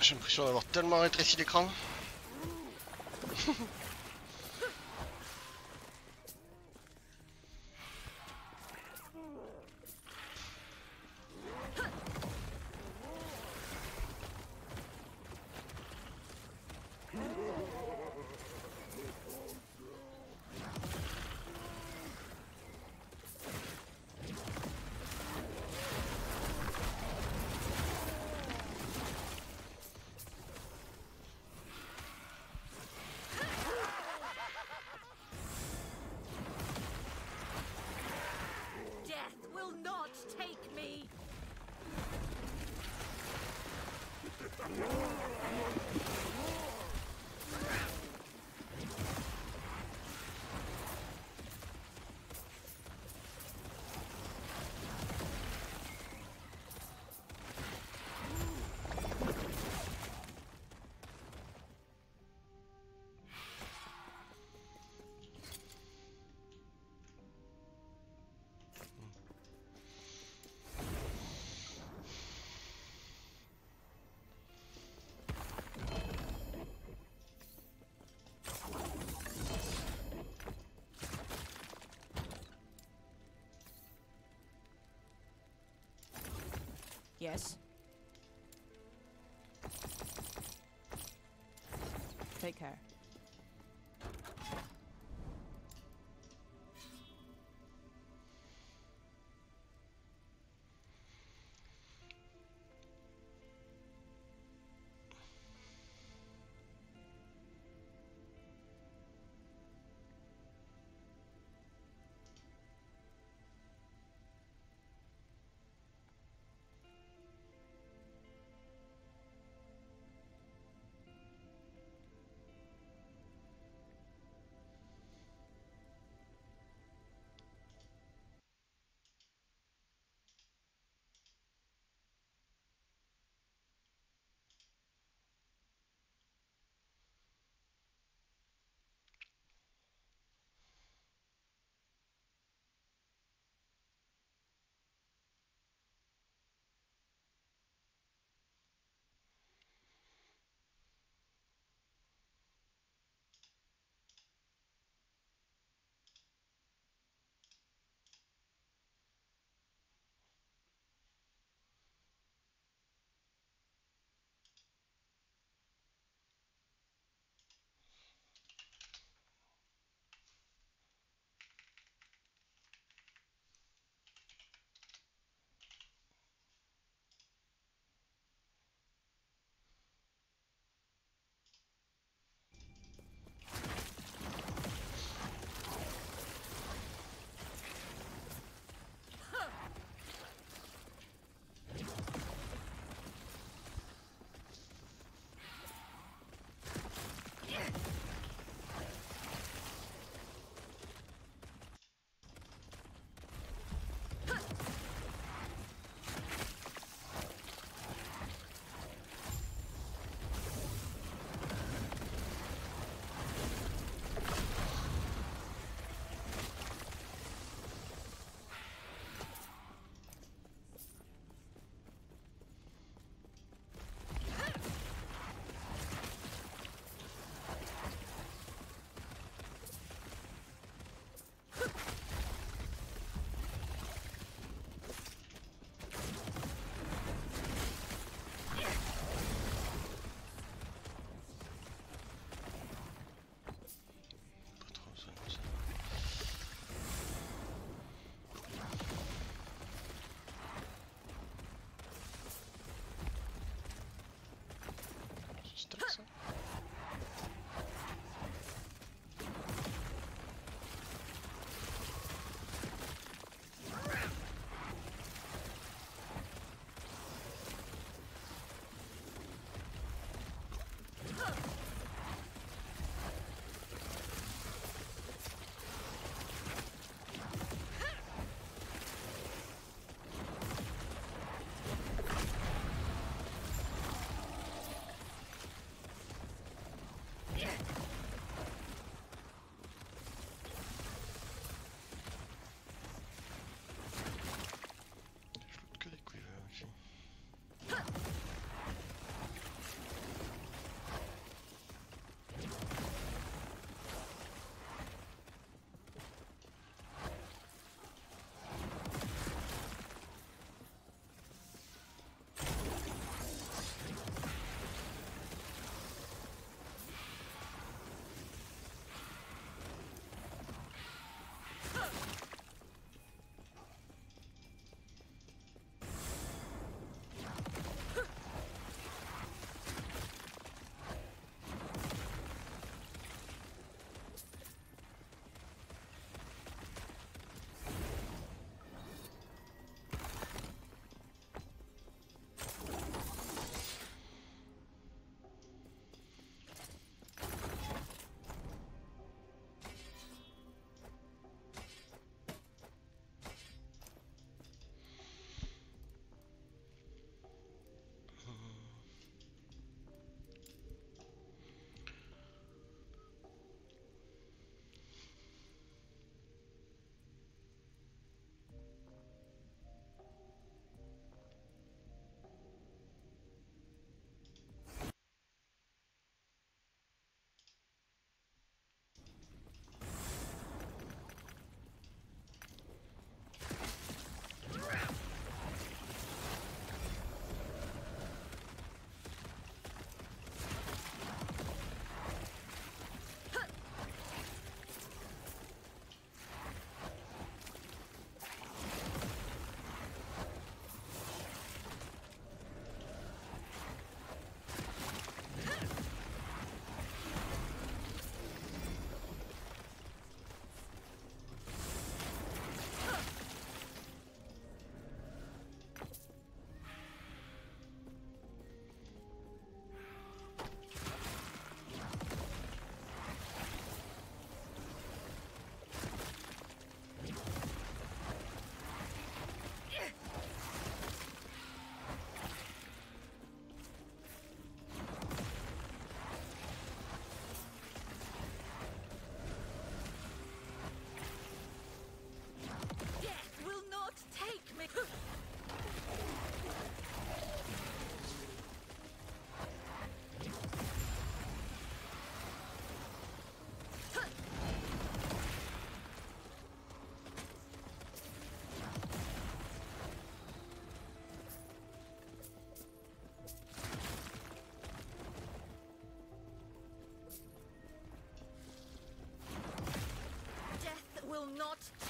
J'ai l'impression d'avoir tellement rétréci l'écran. Yes.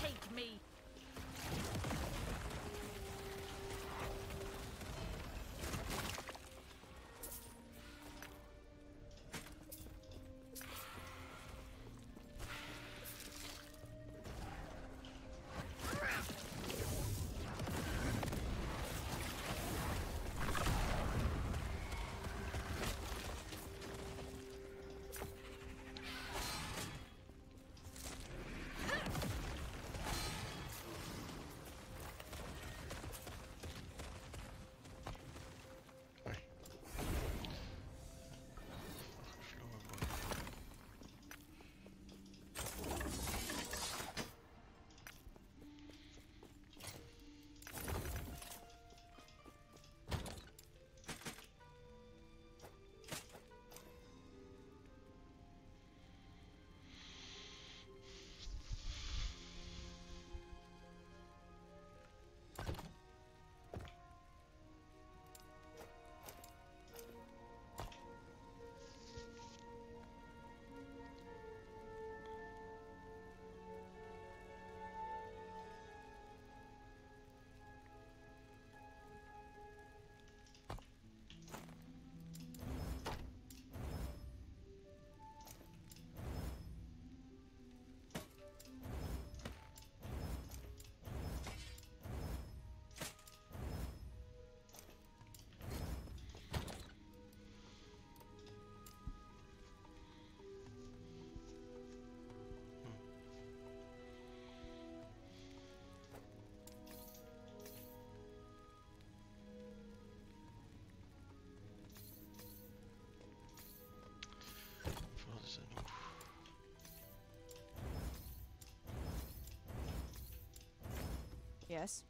Take me. Yes.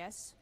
Yes.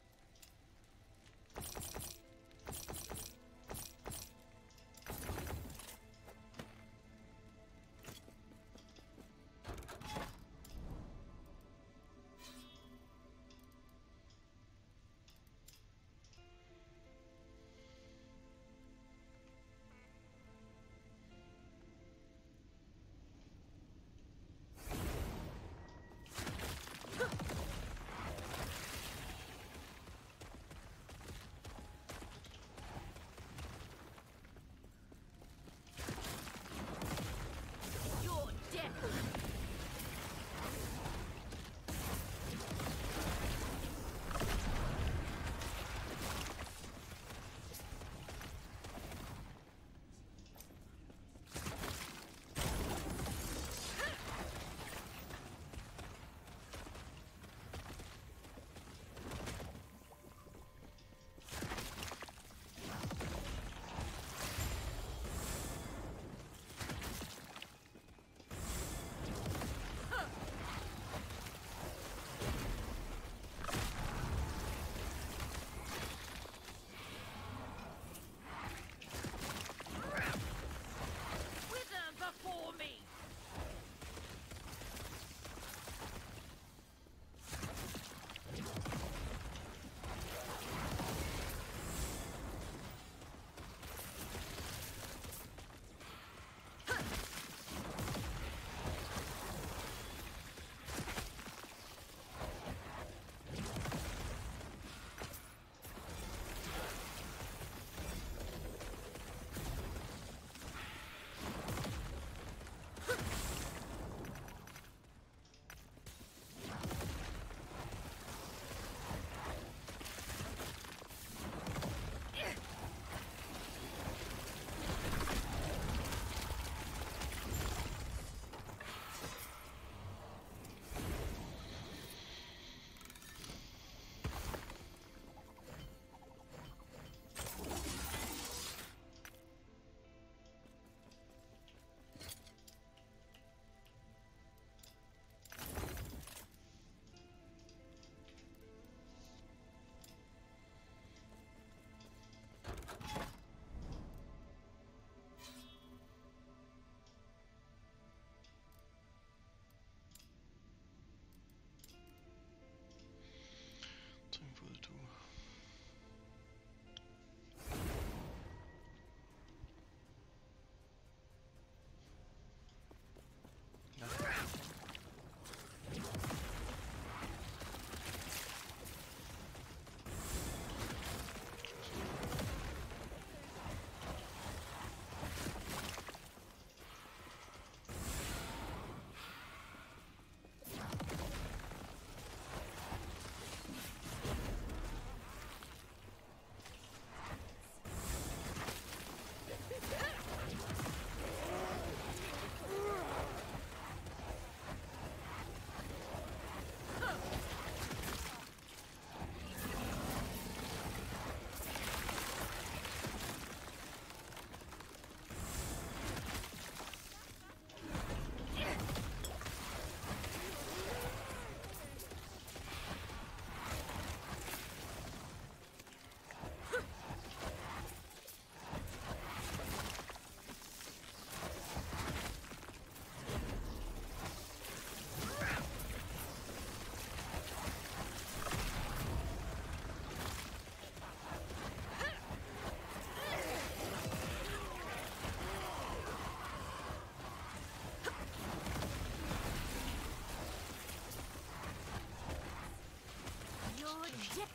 would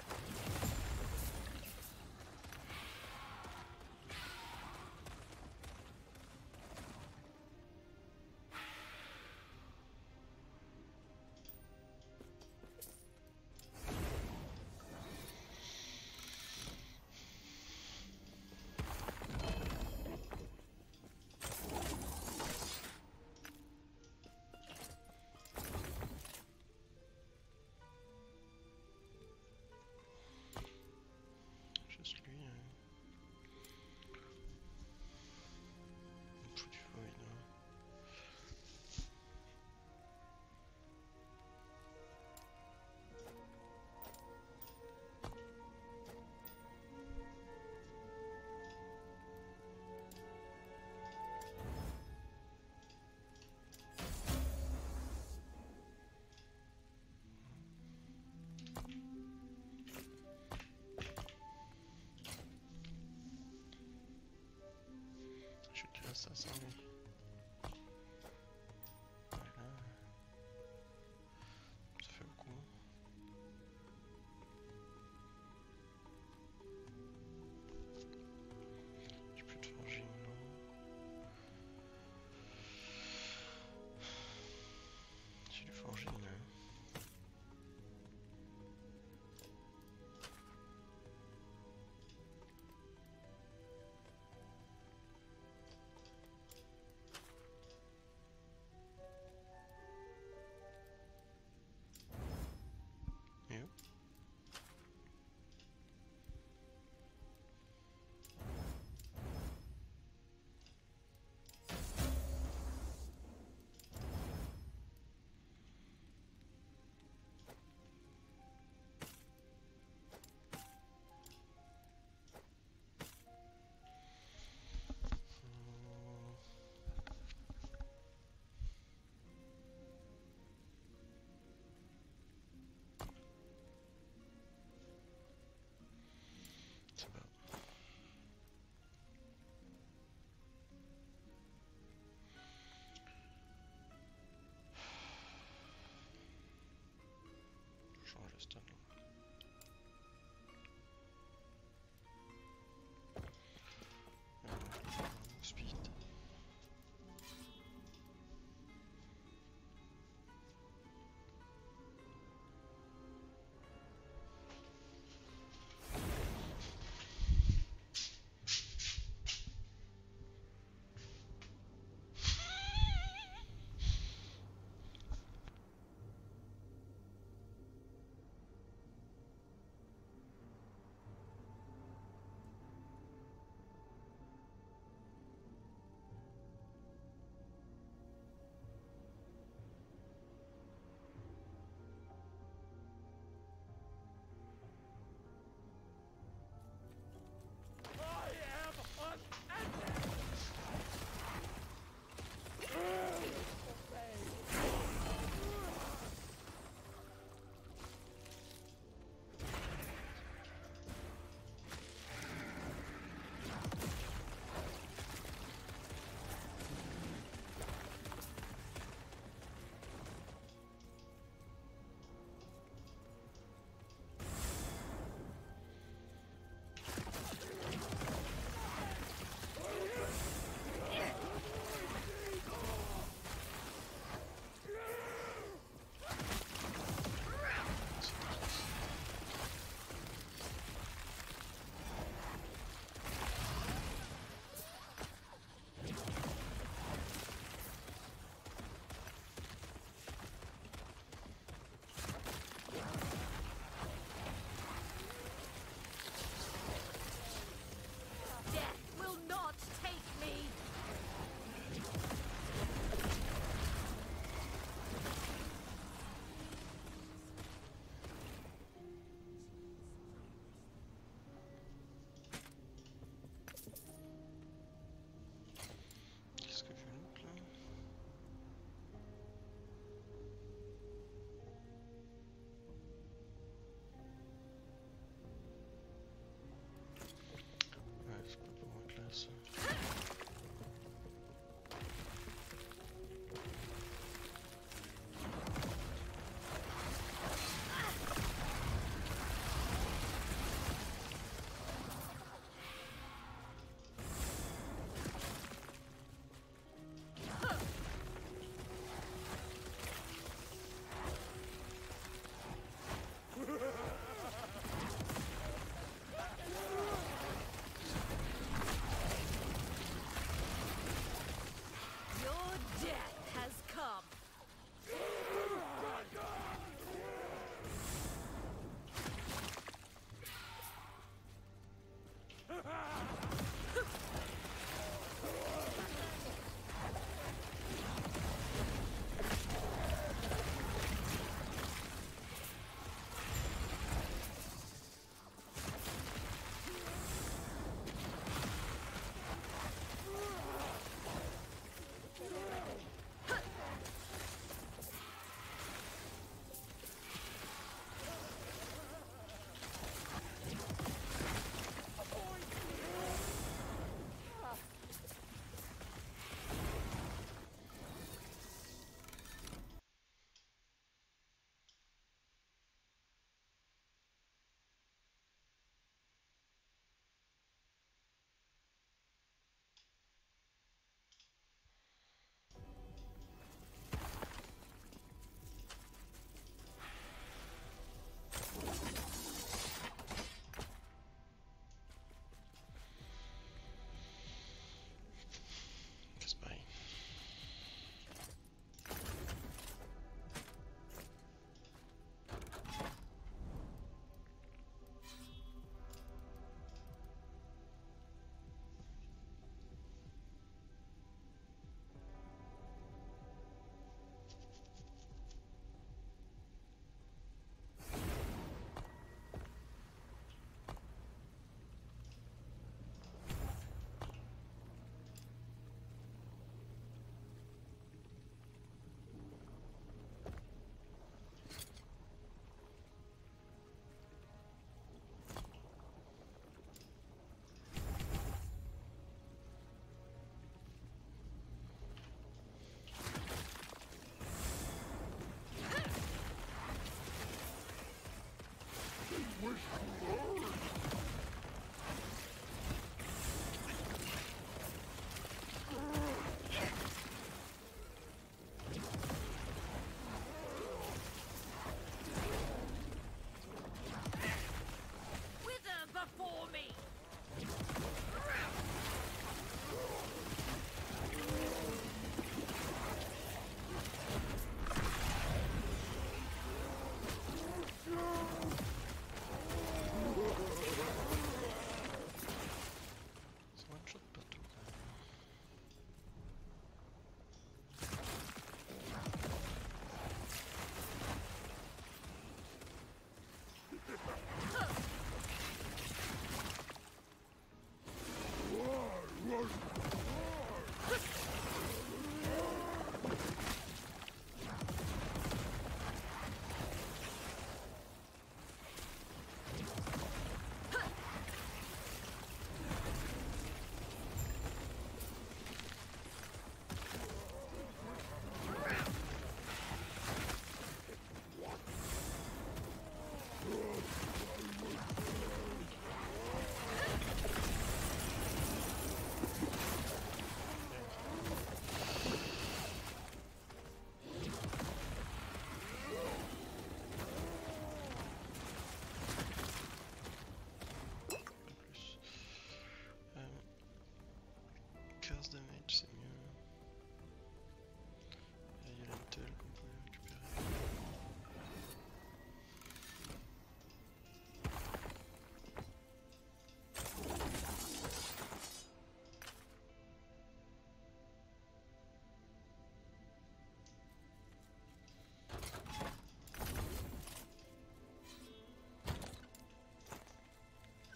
That's that song.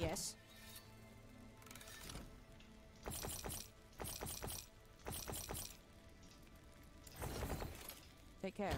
Yes. Take care.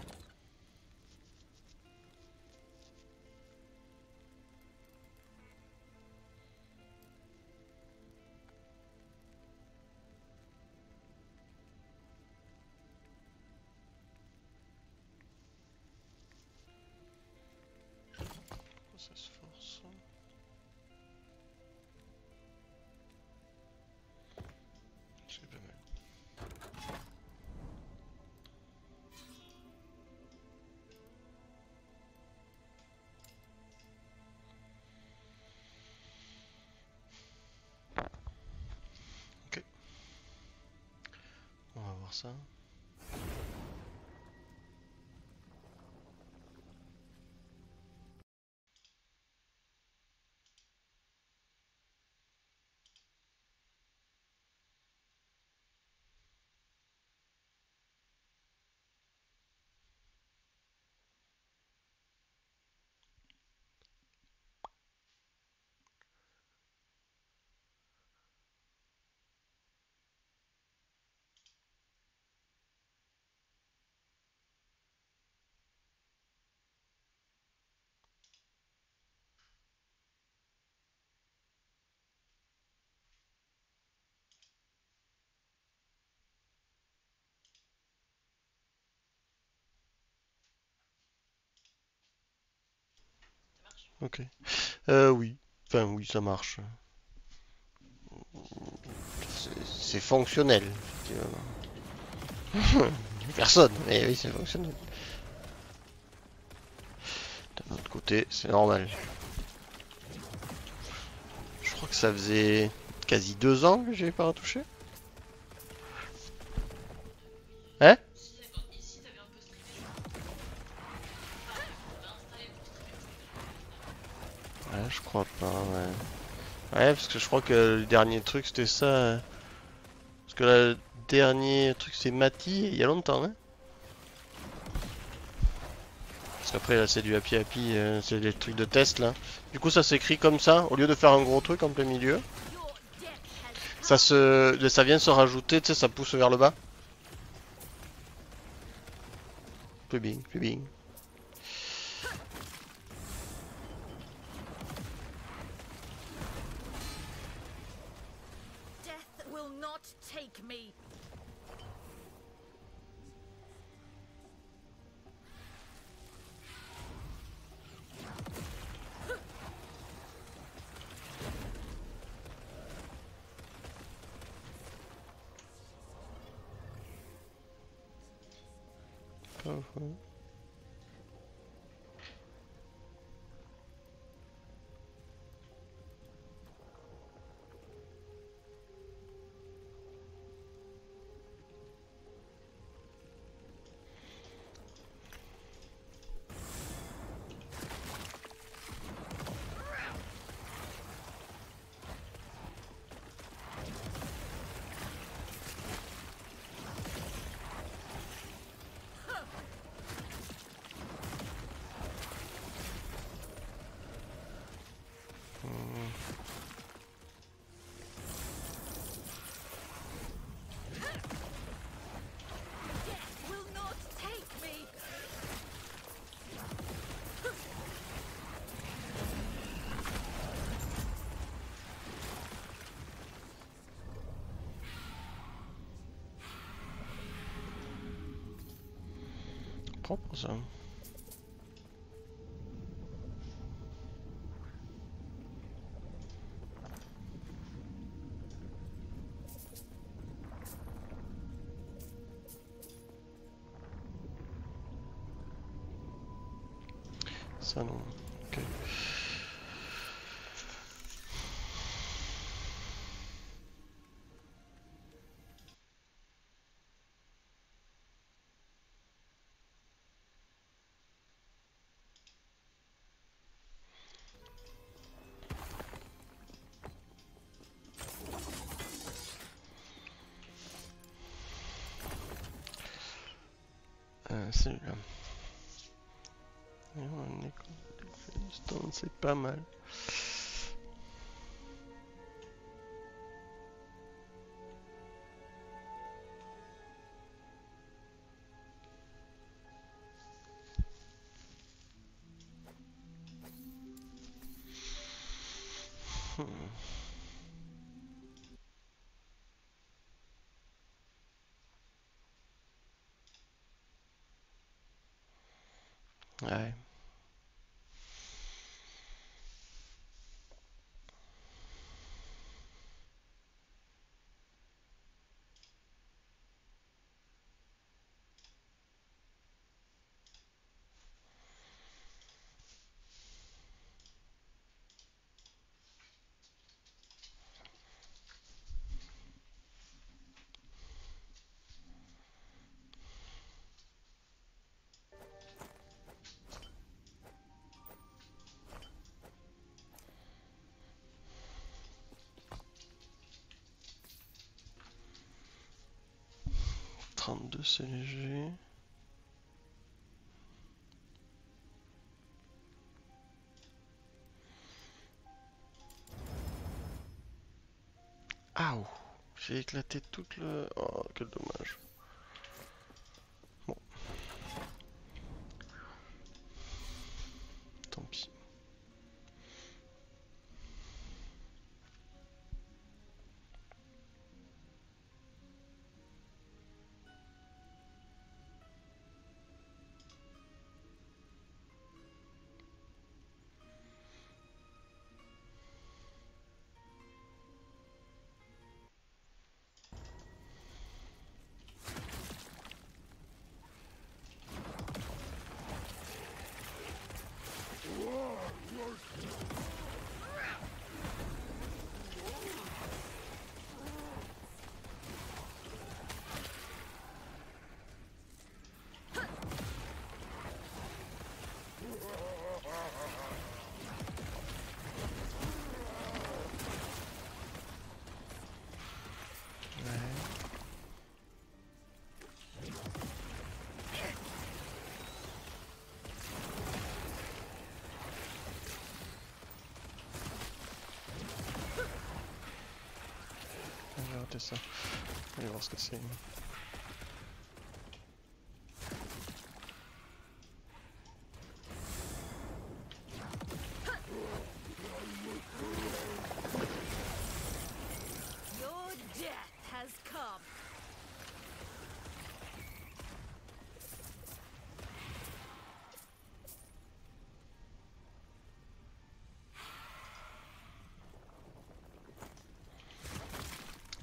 Ça. Ok. Euh, oui. Enfin, oui, ça marche. C'est- fonctionnel, effectivement. Personne, mais oui, c'est fonctionnel. D'un autre côté, c'est normal. Je crois que ça faisait quasi deux ans que j'ai pas retouché. Crois pas, ouais. Ouais, parce que je crois que le dernier truc c'était ça. euh, Parce que le dernier truc c'est Mati il y a longtemps, hein. Parce qu'après là c'est du happy happy, euh, c'est des trucs de test là. Du coup ça s'écrit comme ça, au lieu de faire un gros truc en plein milieu. Ça se. Ça vient se rajouter, tu sais, ça pousse vers le bas. Plus bien, plus bien. Ça non. Ok. Euh, celui-là. C'est pas mal. 32 c'est léger. Ah, j'ai éclaté toute le... Oh, quel dommage. J'ai raté ça. Allez voir ce que c'est. Your death has come.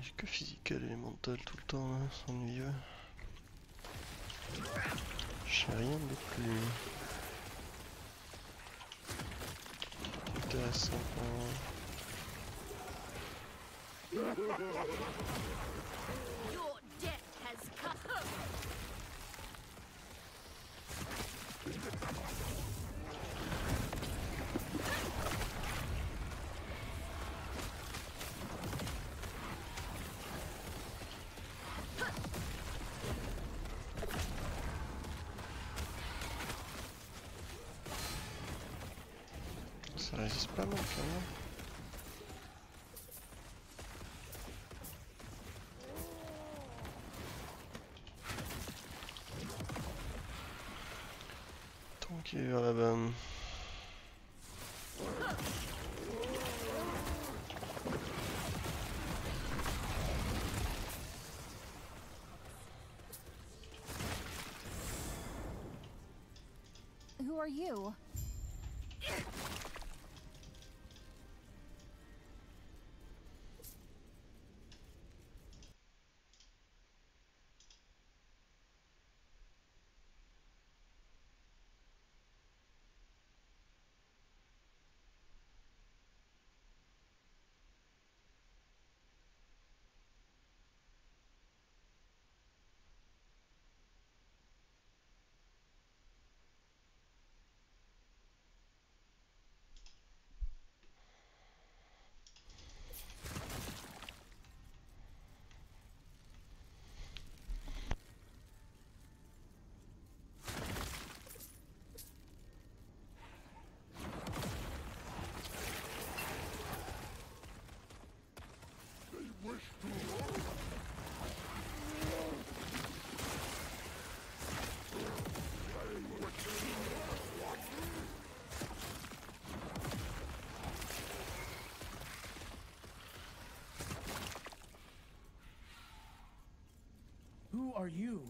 J'ai que physical et mental tout le temps, là, c'est ennuyeux. J'ai rien de plus intéressant pour are you? Who are you?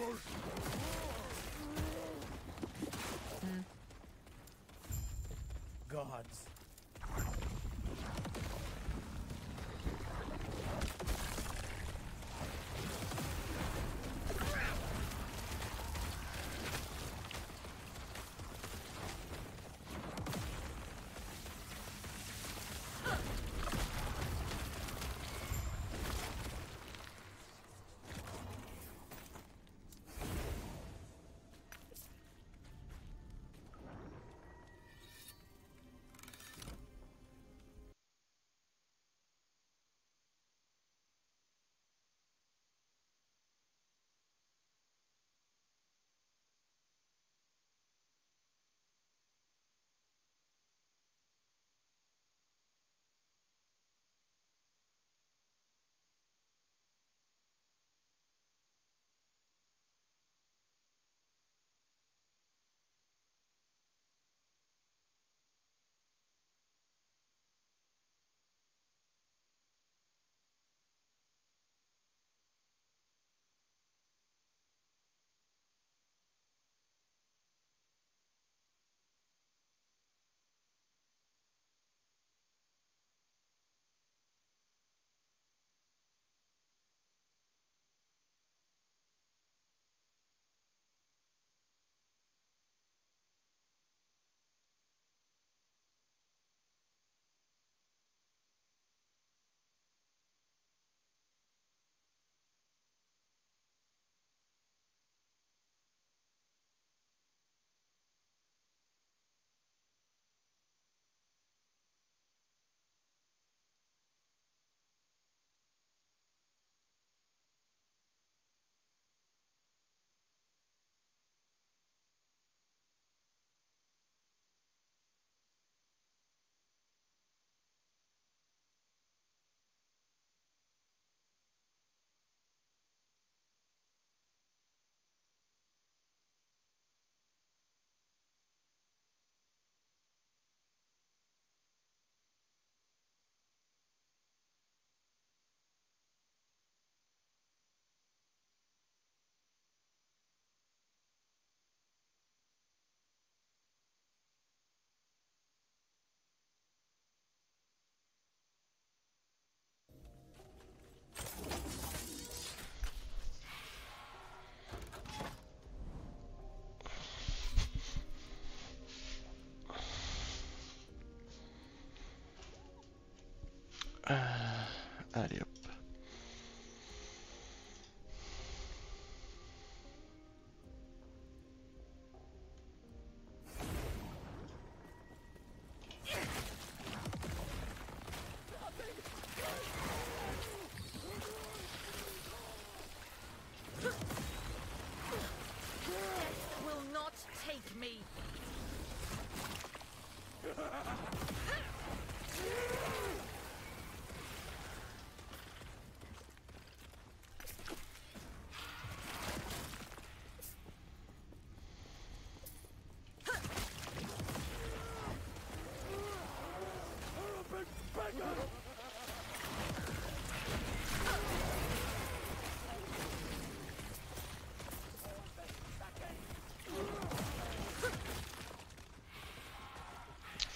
Hmm. Gods.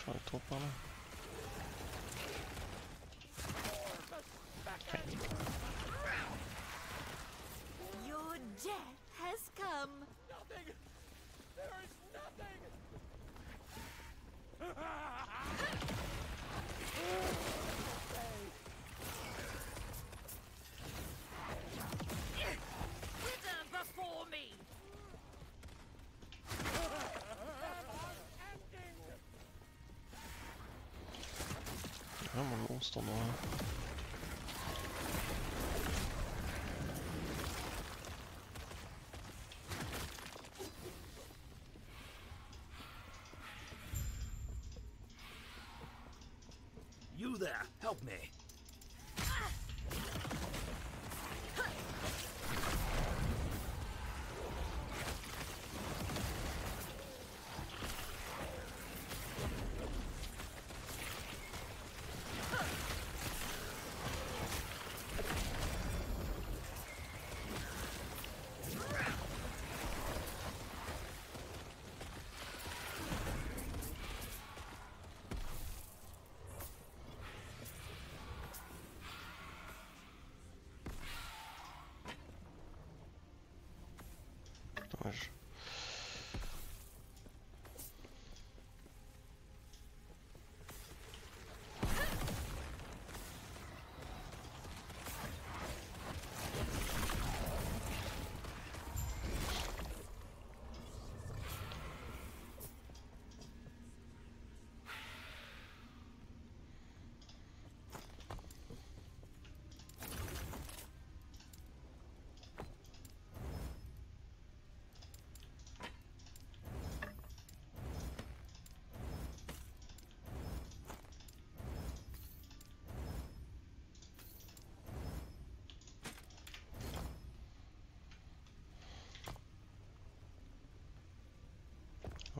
Şart toplanın. Ja, man los doch mal.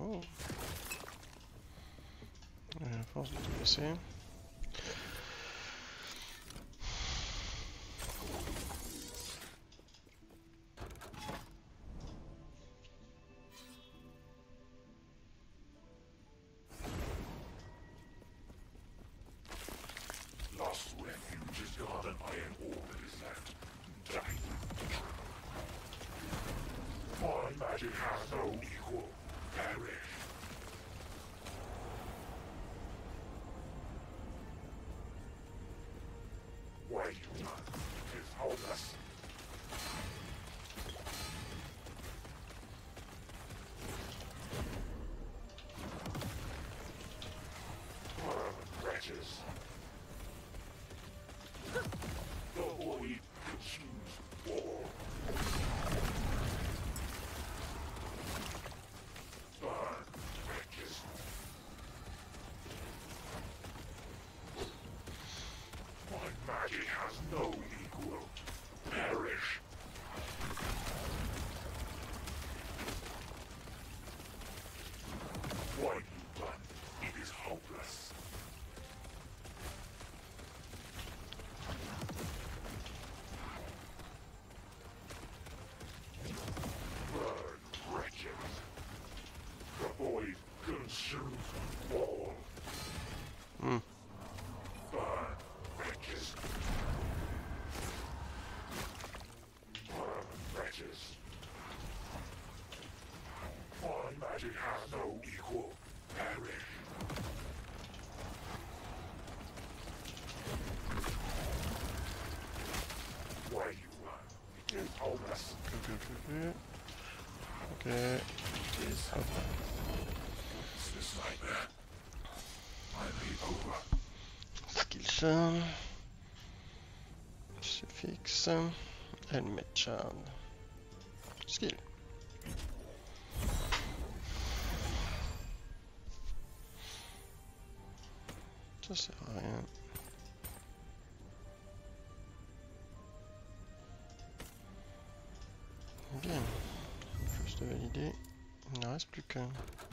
Oh. Uh, possibly, same way you run is how less Where is Hopper? This nightmare. Finally over. Suffix. Skill. Okay.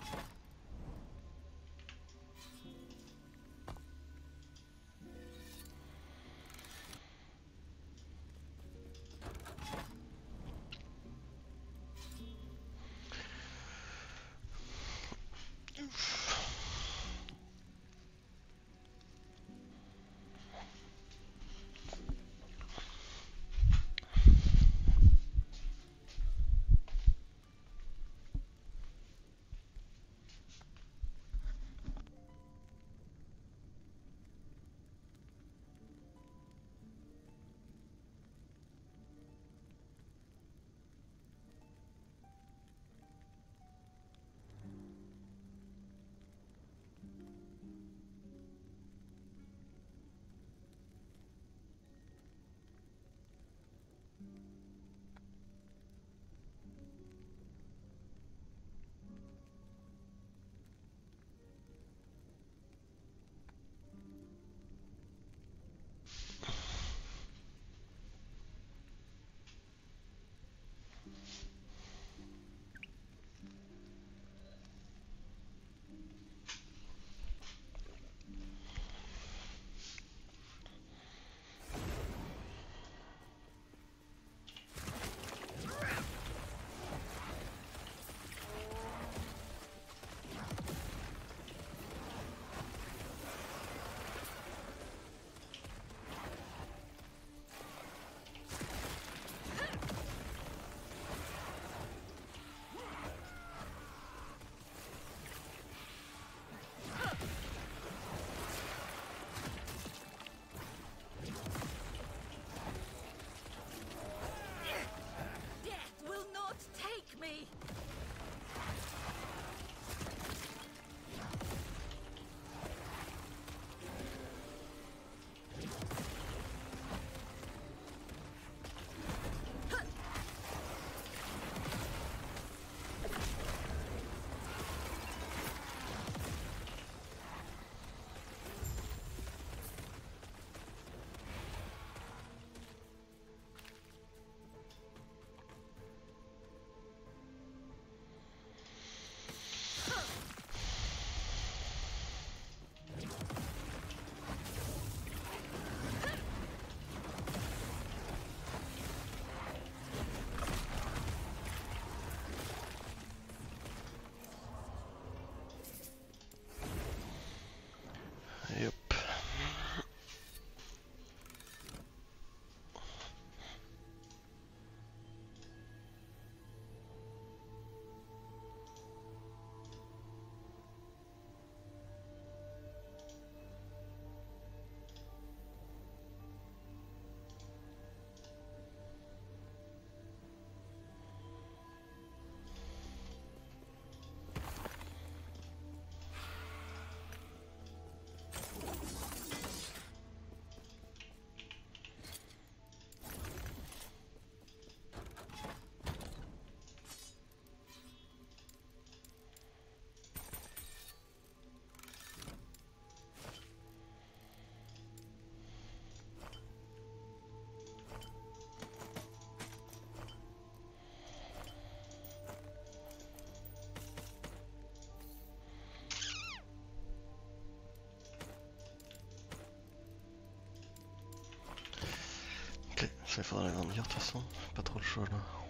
Il faudra l'agrandir de toute façon. Pas trop le choix là.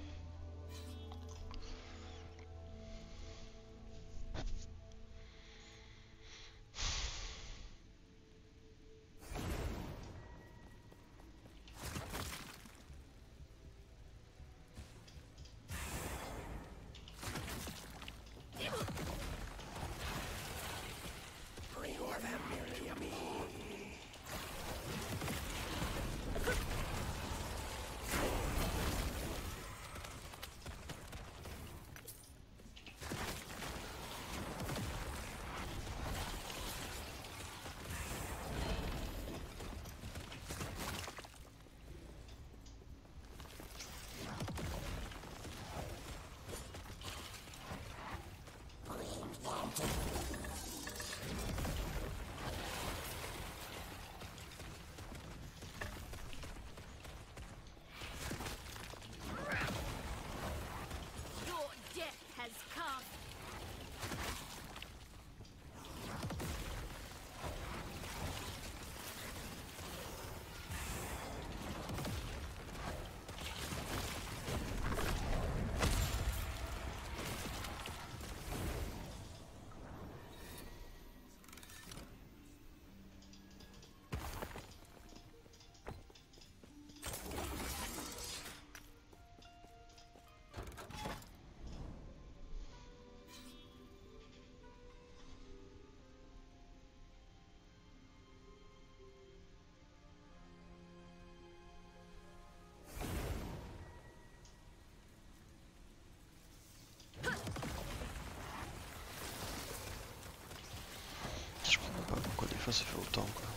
Ça fait autant quoi.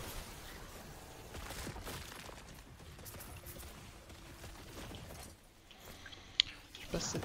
Je sais pas si c'est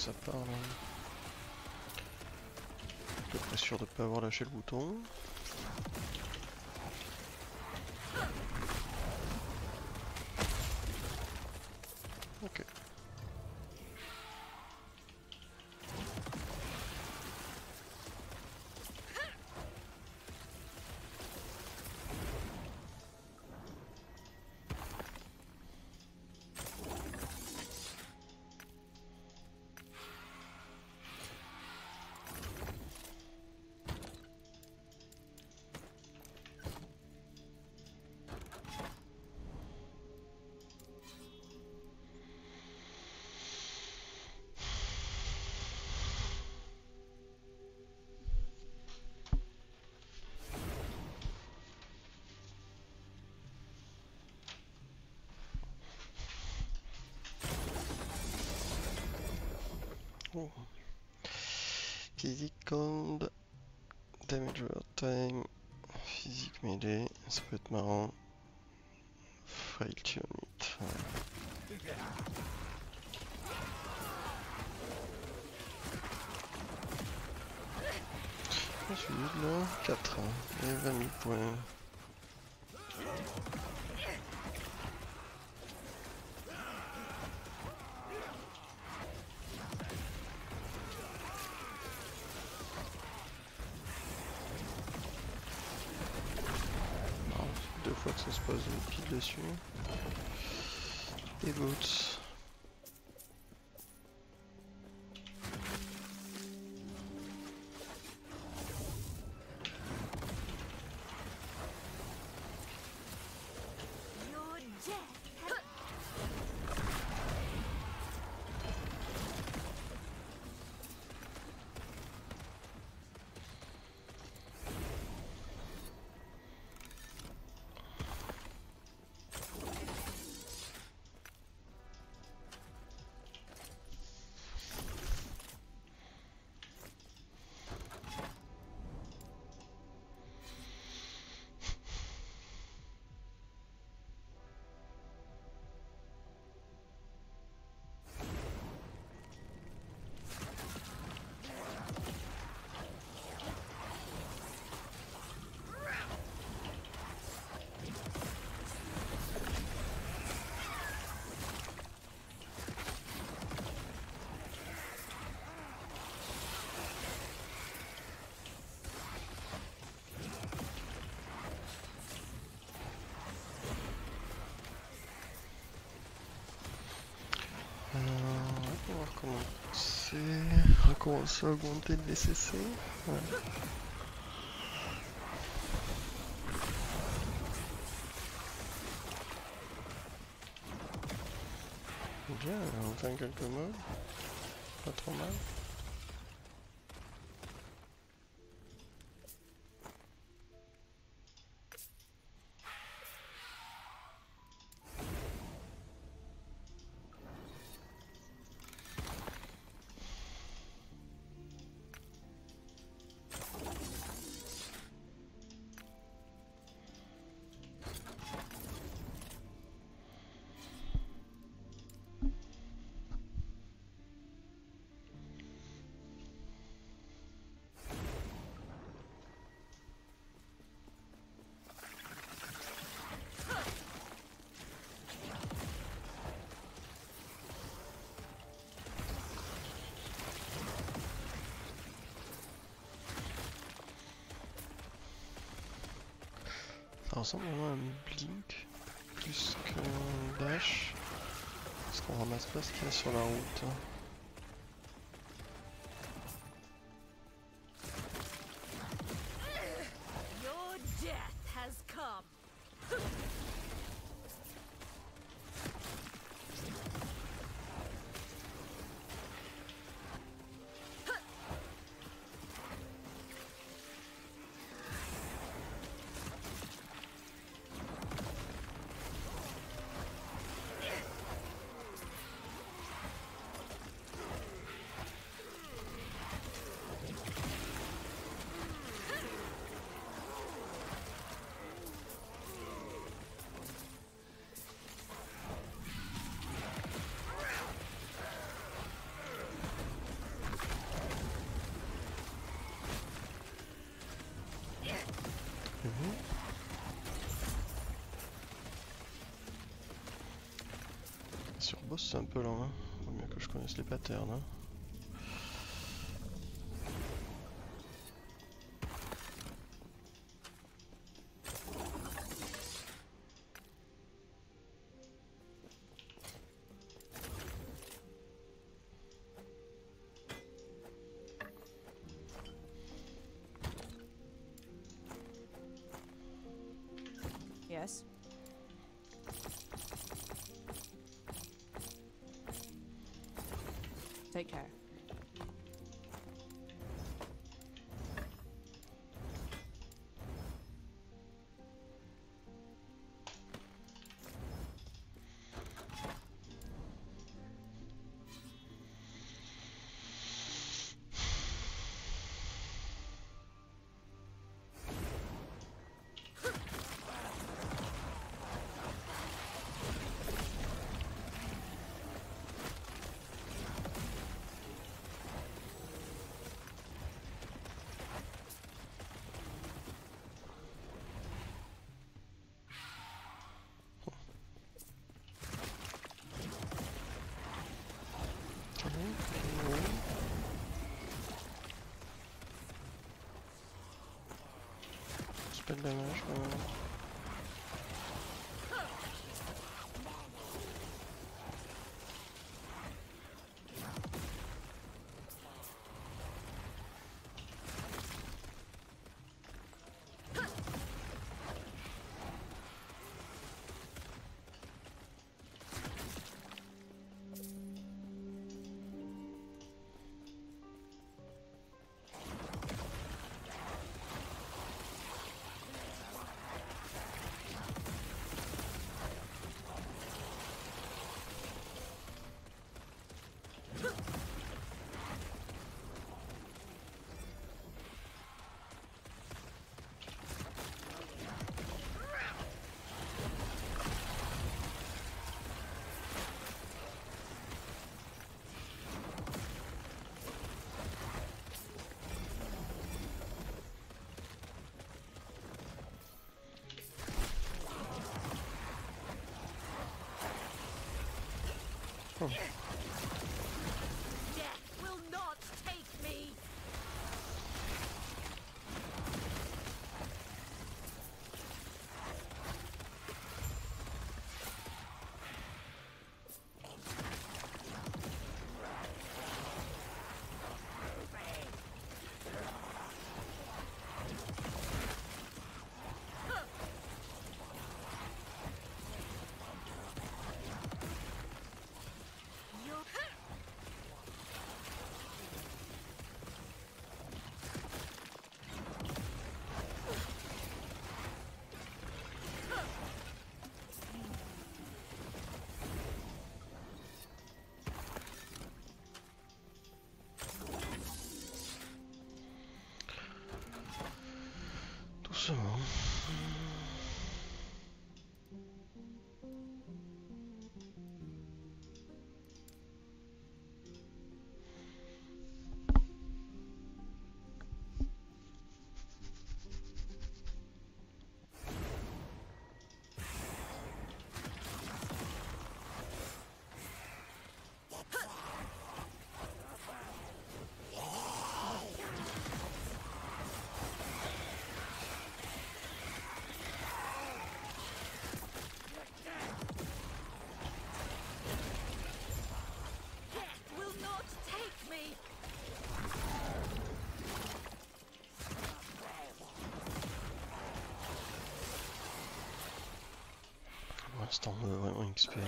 ça part là. À peu près sûr de pas avoir lâché le bouton. Oh. Physique cold, damage over time, physique mêlée, ça peut être marrant. Frailty on it. ouais. Ensuite là, 4 et 20 000 points. Dessus. Des boots. Recommencer, recommencer à augmenter le DCC. Bien, on fait quelques modes. Pas trop mal. Ressemble à un blink plus qu'un dash. Parce qu'on ramasse pas ce qu'il y a sur la route. C'est un peu lent, hein. Vaut mieux que je connaisse les patterns. Hein. Yes. Take care. C'est pas de dommage 是吗？嗯 l'instant, veut vraiment XP.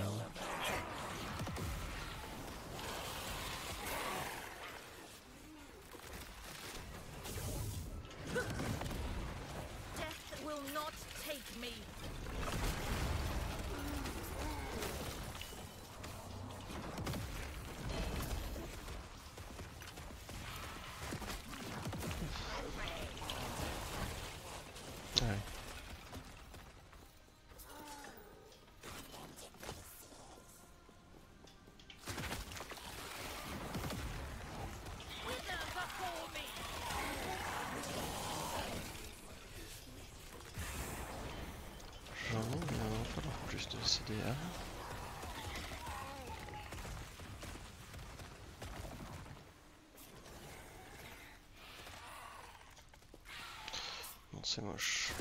De CDA. Non, c'est moche.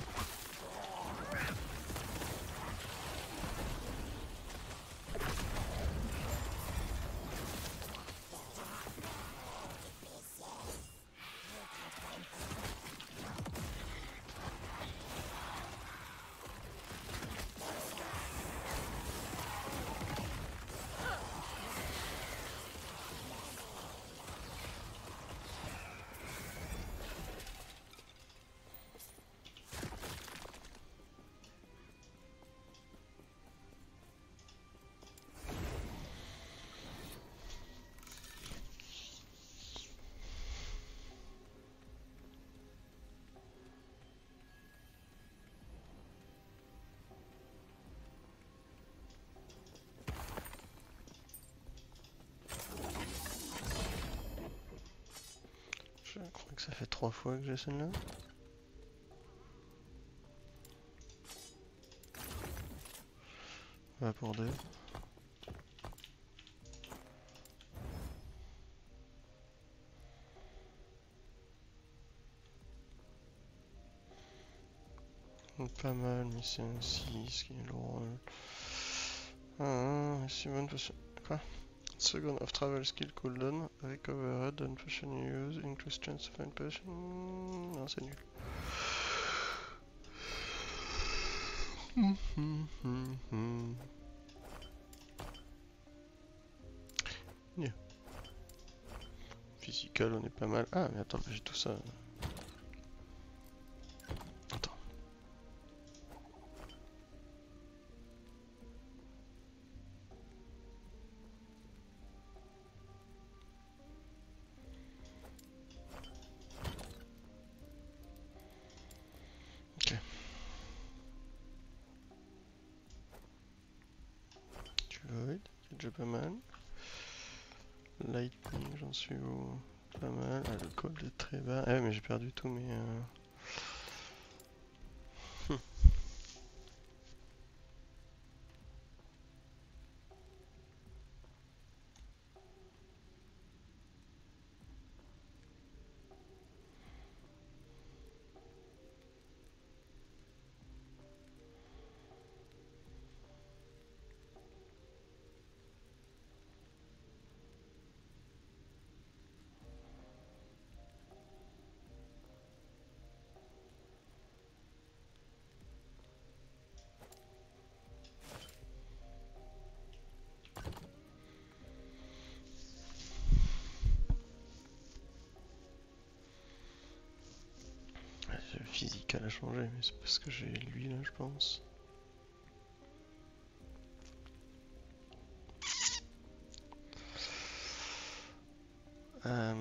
Je crois que ça fait trois fois que j'ai celle-là. Va pour deux. Pas mal, mais c'est un 6 qui est le rôle. Ah, c'est bonne façon. Quoi? Second of travel skill cooldown, recover and potion use, increase chance of find potion. Hmm, Non, c'est nul. Hum, hum. Yeah. Physical, on est pas mal. Ah, mais attends, j'ai tout ça. Void, c'est déjà pas mal. Lightning, j'en suis où? Pas mal. Ah, le cold est très bas. Ah ouais, mais j'ai perdu tout mes... euh, changé, mais c'est parce que j'ai lui là, je pense. Euh,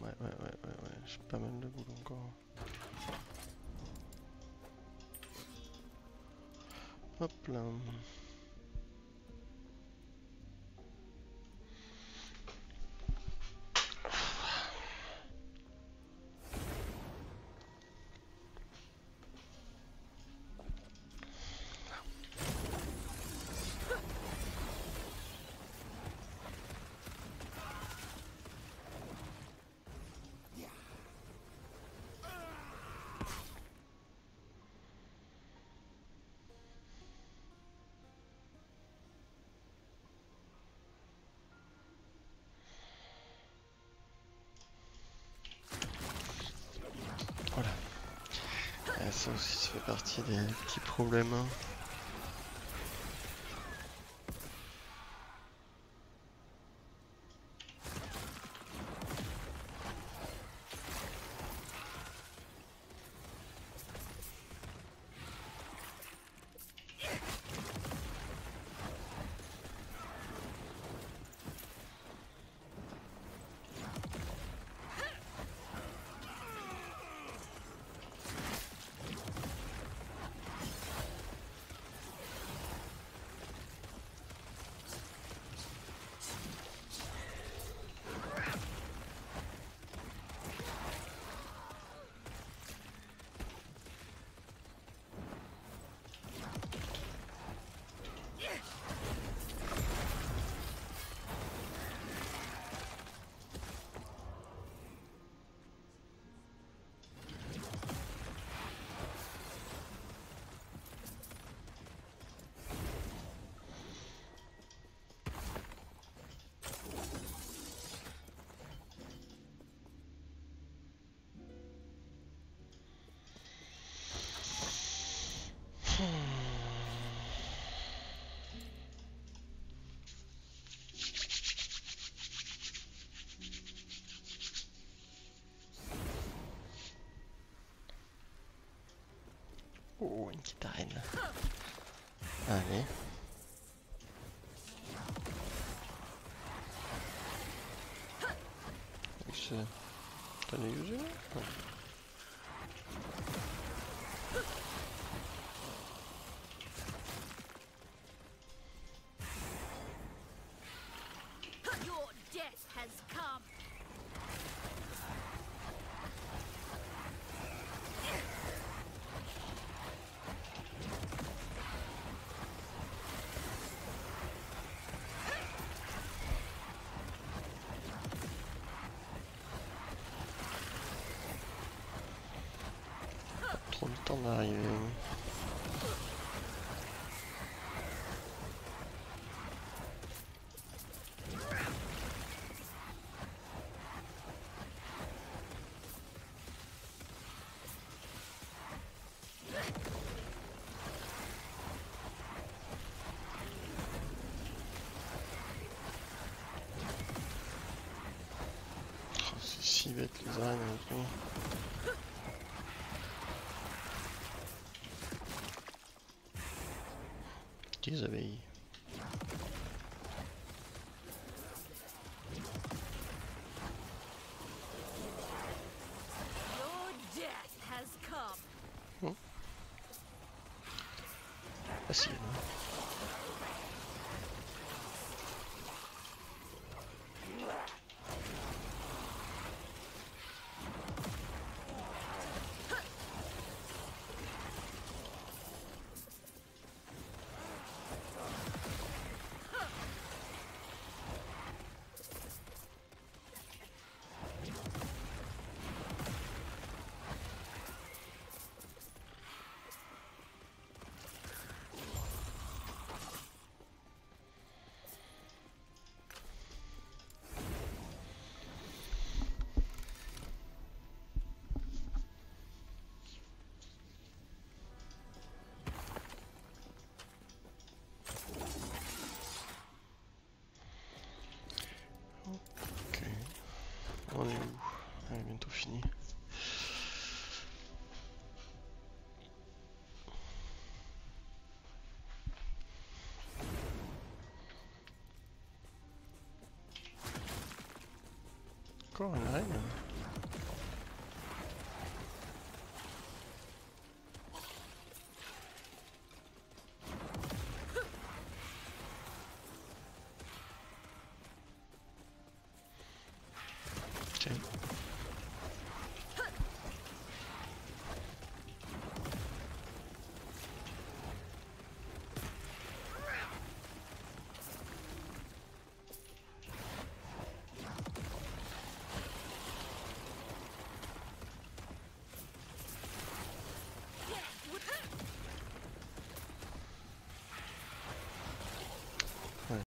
Ouais, ouais, ouais, ouais, ouais. J'ai pas mal de boulot encore. Hop là. Ça aussi, ça fait partie des petits problèmes. Oh, une petite arène. Allez. Is, eh, T'en as usé là Non. Your death has come. Trop le temps d'arriver. Oh, c'est si bête les arènes honnêtement. Des abeilles. On est où Elle est bientôt fini. Encore une arène